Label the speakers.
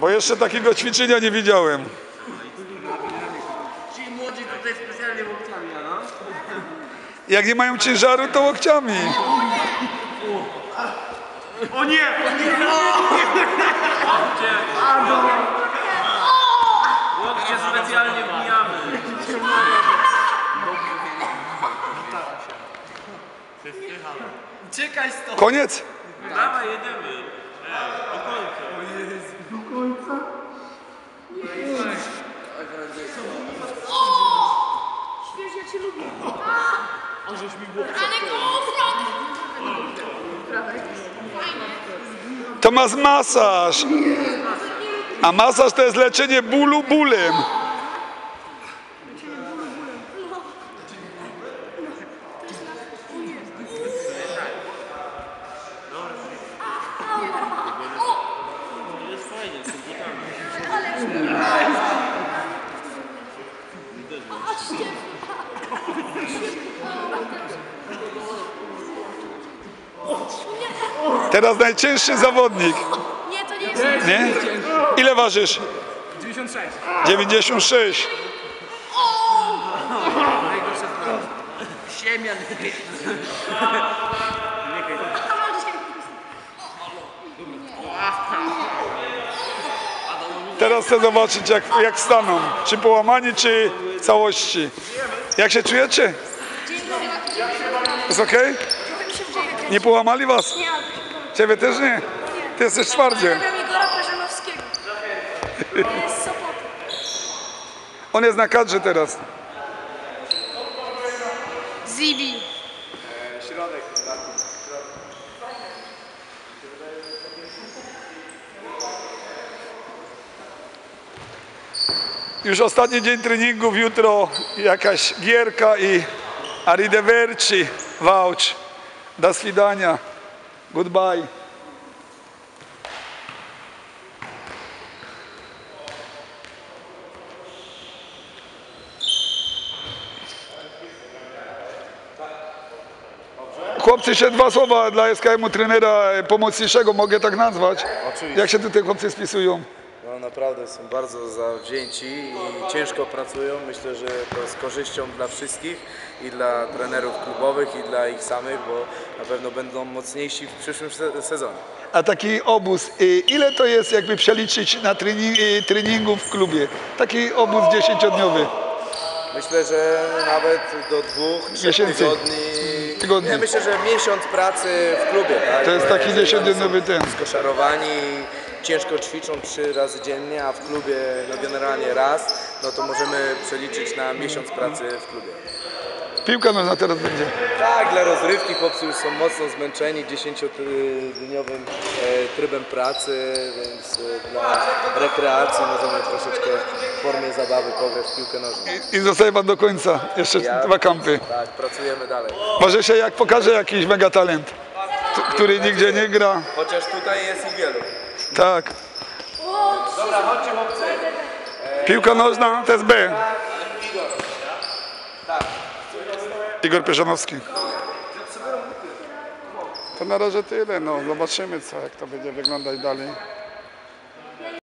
Speaker 1: Bo jeszcze takiego ćwiczenia nie widziałem.
Speaker 2: Ci młodzi tutaj specjalnie łokciami, a no?
Speaker 1: Jak nie mają ciężaru, to łokciami.
Speaker 2: O nie! O nie! Łokcie specjalnie wbijamy. Uciekaj stąd!
Speaker 1: Koniec?
Speaker 2: Dawaj, jedziemy.
Speaker 3: Franek, o, Franek!
Speaker 1: To masz masaż. A masaż to jest leczenie bólu bólem. Teraz najcięższy zawodnik.
Speaker 3: Nie, to nie jest...
Speaker 1: Nie? Ile ważysz?
Speaker 2: 96.
Speaker 1: 96.
Speaker 2: Siemian.
Speaker 1: Teraz chcę zobaczyć jak, jak staną. Czy połamani, czy w całości. Jak się czujecie? Jest okej? Nie połamali was? Ciebie też nie? Ty jesteś
Speaker 3: Parzanowskiego. Jest z Sopotu.
Speaker 1: On jest na kadrze teraz.
Speaker 3: Zibi.
Speaker 1: Już ostatni dzień treningów, jutro jakaś gierka i arrivederci, vouch. Do swidania. Goodbye. Chłopcy, jeszcze dwa słowa dla SKM-u trenera pomocniczego, mogę tak nazwać.
Speaker 4: Oczywiście.
Speaker 1: Jak się tutaj chłopcy spisują?
Speaker 4: No naprawdę są bardzo zawzięci i ciężko pracują. Myślę, że to z korzyścią dla wszystkich i dla trenerów klubowych i dla ich samych, bo na pewno będą mocniejsi w przyszłym se- sezonie.
Speaker 1: A taki obóz, y, ile to jest jakby przeliczyć na trening, y, treningu w klubie? Taki obóz dziesięciodniowy.
Speaker 4: Myślę, że nawet do dwóch, trzech
Speaker 1: Miesięcy.
Speaker 4: tygodni.
Speaker 1: Tygodni.
Speaker 4: Nie, myślę, że miesiąc pracy w klubie. Tak?
Speaker 1: To jest taki dziesięciodniowy ten.
Speaker 4: Skoszarowani, ciężko ćwiczą trzy razy dziennie, a w klubie no generalnie raz, no to możemy przeliczyć na miesiąc pracy w klubie.
Speaker 1: Piłka nożna teraz będzie.
Speaker 4: Tak, dla rozrywki chłopcy już są mocno zmęczeni dziesięciodniowym e, trybem pracy, więc e, dla rekreacji możemy troszeczkę w formie zabawy pograć w piłkę nożną.
Speaker 1: I zostaje pan do końca. Jeszcze
Speaker 4: Ja-
Speaker 1: dwa kampy.
Speaker 4: Tak, pracujemy dalej.
Speaker 1: Może się jak pokaże jakiś megatalent, t- który nigdzie nie gra.
Speaker 4: Chociaż tutaj jest i wielu.
Speaker 1: Tak.
Speaker 4: Dobra, chodźcie chłopcy.
Speaker 1: Piłka nożna to jest B. Igor Pierzanowski. To na razie tyle, no zobaczymy co, jak to będzie wyglądać dalej.